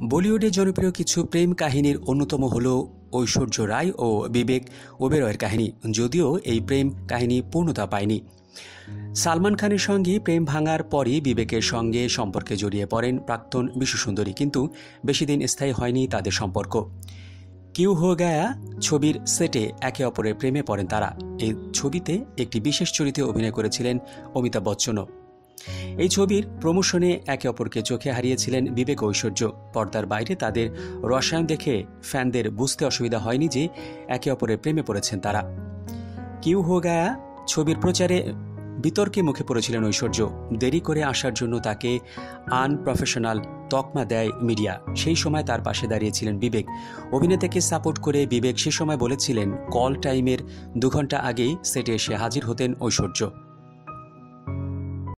বলিউডে জনপ্রিয় কিছু প্রেম কাহিনীর অন্যতম হল ঐশ্বর্য রায় ও বিবেক ওবেরয়ের কাহিনী, যদিও এই প্রেম কাহিনী পূর্ণতা পায়নি। সালমান খানের সঙ্গে প্রেম ভাঙার পরই বিবেকের সঙ্গে সম্পর্কে জড়িয়ে পড়েন প্রাক্তন বিশ্বসুন্দরী কিন্তু বেশিদিন স্থায়ী হয়নি তাদের সম্পর্ক। কিউ হো গায়া ছবির সেটে একে অপরের প্রেমে পড়েন তারা। এই ছবিতে একটি বিশেষ চরিত্রে অভিনয় করেছিলেন অমিতাভ বচ্চনও। এই ছবির প্রমোশনে একে অপরকে চোখে হারিয়েছিলেন বিবেক ঐশ্বর্য। পর্দার বাইরে তাদের রসায়ন দেখে ফ্যানদের বুঝতে অসুবিধা হয়নি যে একে অপরের প্রেমে পড়েছেন তারা। কিউ হো গায়া ছবির প্রচারে বিতর্কে মুখে পড়েছিলেন ঐশ্বর্য। দেরি করে আসার জন্য তাকে আনপ্রফেশনাল তকমা দেয় মিডিয়া। সেই সময় তার পাশে দাঁড়িয়েছিলেন বিবেক। অভিনেতাকে সাপোর্ট করে বিবেক সে সময় বলেছিলেন, কল টাইমের দু ঘণ্টা আগেই সেটে এসে হাজির হতেন ঐশ্বর্য।